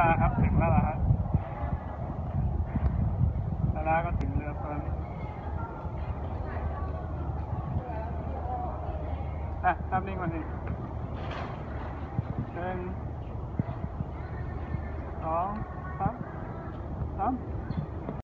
ตาครับถึงแล้วล่ะครับดาราก็ถึงเรือตอนนี้อะทำนิ่งก่อนสิหนึ่งสองสามสาม